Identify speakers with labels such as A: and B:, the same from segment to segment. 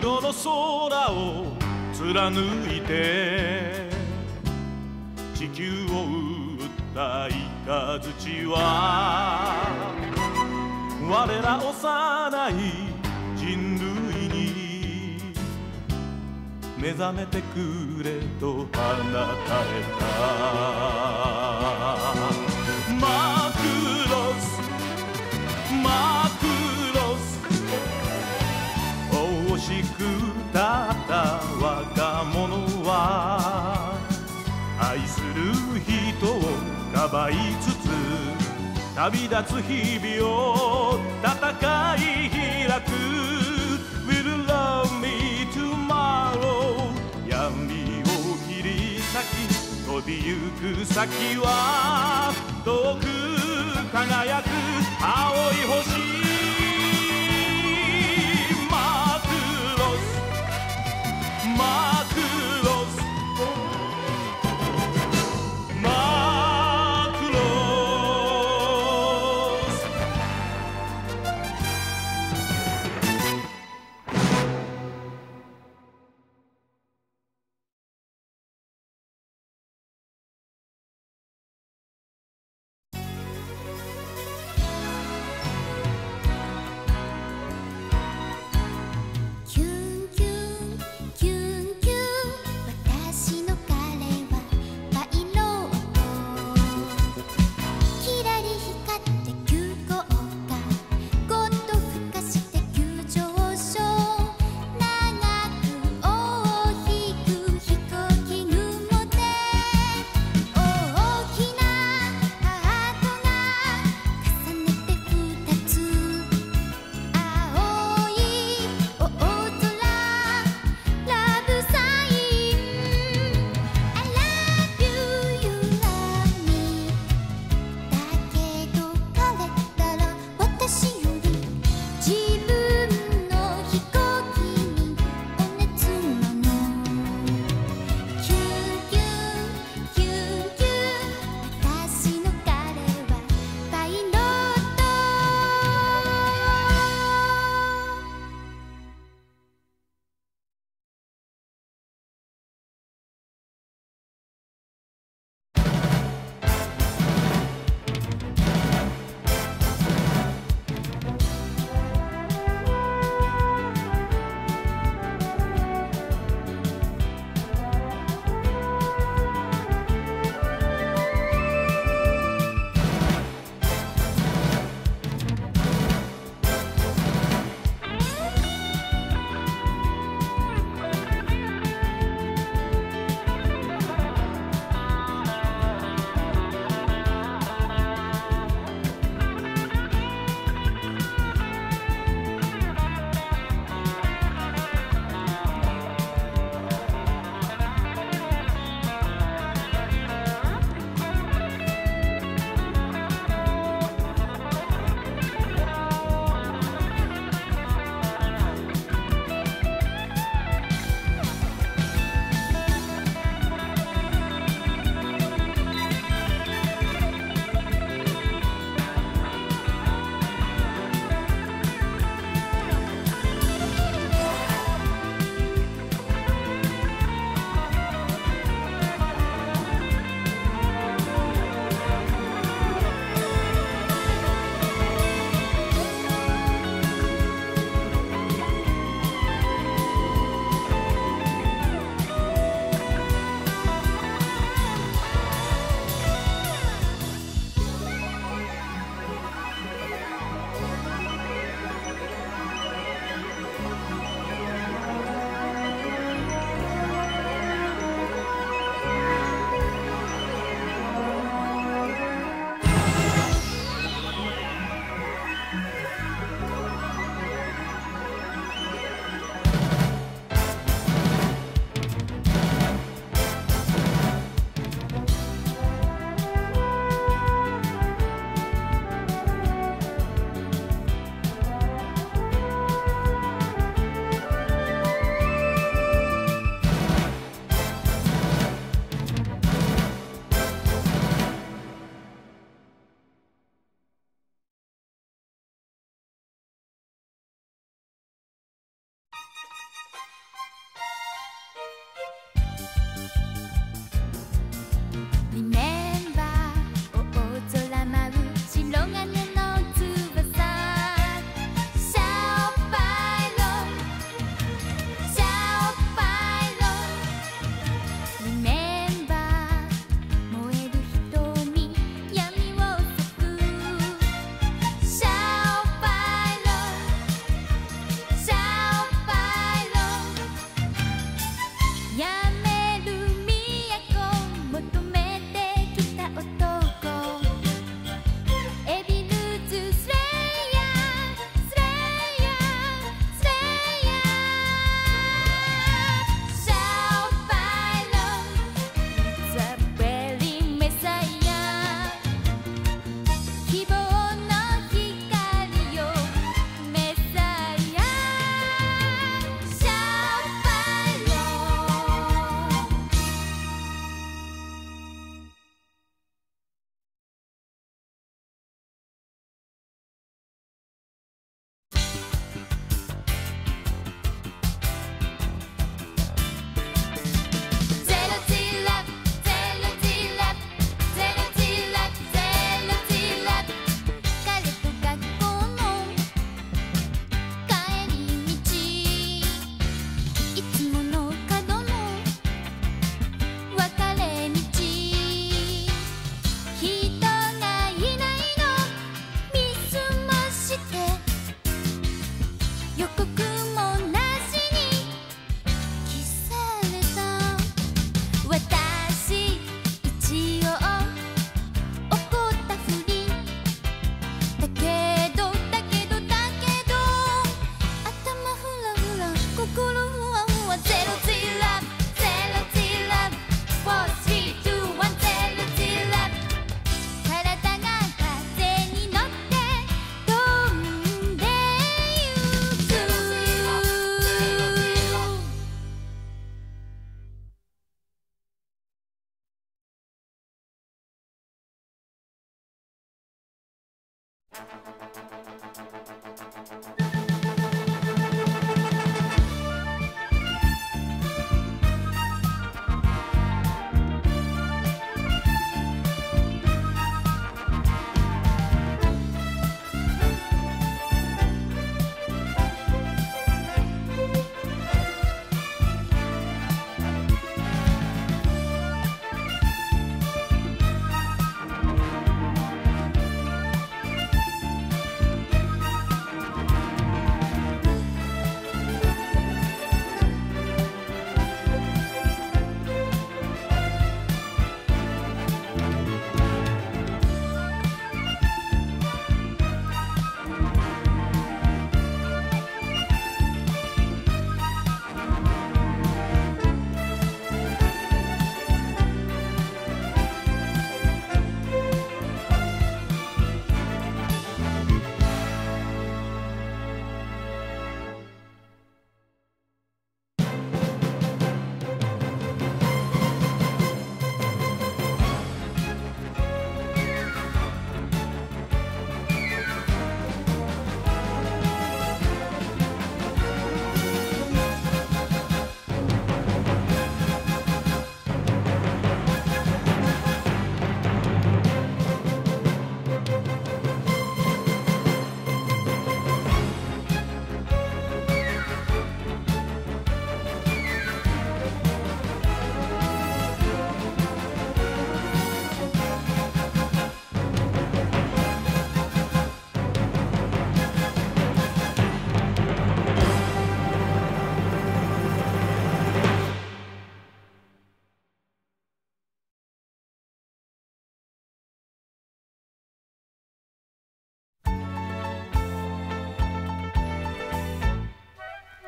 A: 黒の空を貫いて地球を打った雷は我ら幼い人類に目覚めてくれと放たれた。ばいつつ旅立つ日々を戦い開く。Will love me tomorrow? 闇を切り裂き飛びゆく先は遠く輝く青い星。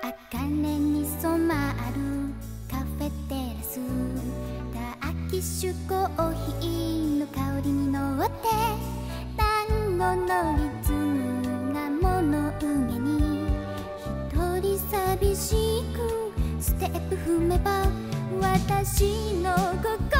B: 茜に染まるカフェテラス。ターキッシュコーヒーの香りに乗って。単語のリズムが物憂げに。一人寂しくステップ踏めば私の心